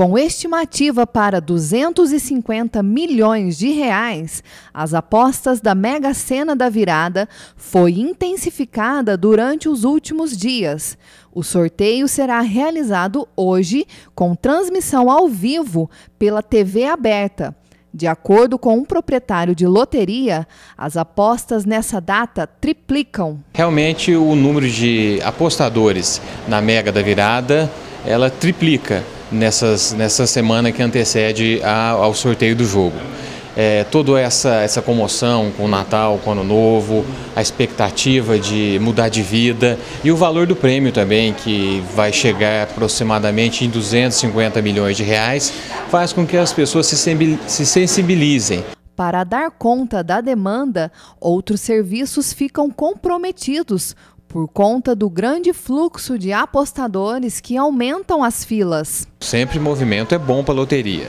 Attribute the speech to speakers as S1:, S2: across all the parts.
S1: Com estimativa para 250 milhões de reais, as apostas da Mega Sena da Virada foi intensificada durante os últimos dias. O sorteio será realizado hoje com transmissão ao vivo pela TV aberta. De acordo com um proprietário de loteria, as apostas nessa data triplicam.
S2: Realmente o número de apostadores na Mega da Virada, ela triplica nessas, nessa semana que antecede a, ao sorteio do jogo. É, toda essa, essa comoção com o Natal, com o Ano Novo, a expectativa de mudar de vida e o valor do prêmio também, que vai chegar aproximadamente em 250 milhões de reais, faz com que as pessoas se sensibilizem.
S1: Para dar conta da demanda, outros serviços ficam comprometidos, por conta do grande fluxo de apostadores que aumentam as filas.
S2: Sempre movimento é bom para a loteria.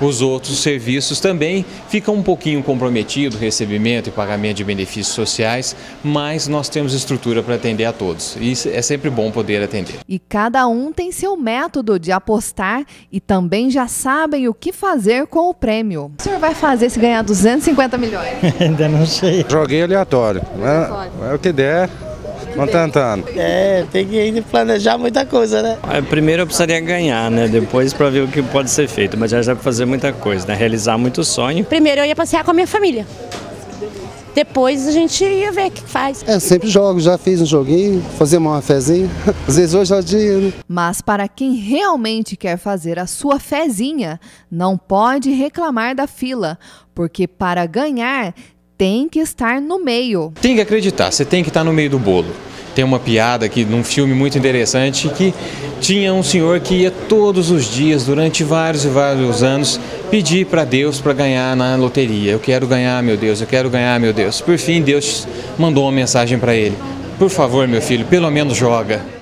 S2: Os outros serviços também ficam um pouquinho comprometidos, recebimento e pagamento de benefícios sociais, mas nós temos estrutura para atender a todos. E é sempre bom poder atender.
S1: E cada um tem seu método de apostar e também já sabem o que fazer com o prêmio. O senhor vai fazer se ganhar 250 milhões?
S3: Ainda não sei.
S4: Joguei aleatório. É, é o que der. Vamos tentando.
S3: É, tem que planejar muita coisa, né?
S5: É, primeiro eu precisaria ganhar, né? Depois para ver o que pode ser feito. Mas já já fazer muita coisa, né? Realizar muito sonho.
S6: Primeiro eu ia passear com a minha família. Depois a gente ia ver o que faz.
S7: É, sempre jogo, já fiz um joguinho, fazer uma fezinha. Às vezes hoje é o dia, né?
S1: Mas para quem realmente quer fazer a sua fezinha, não pode reclamar da fila, porque para ganhar tem que estar no meio.
S2: Tem que acreditar, você tem que estar no meio do bolo. Tem uma piada aqui num filme muito interessante que tinha um senhor que ia todos os dias, durante vários e vários anos, pedir para Deus para ganhar na loteria. Eu quero ganhar, meu Deus, eu quero ganhar, meu Deus. Por fim, Deus mandou uma mensagem para ele: Por favor, meu filho, pelo menos joga.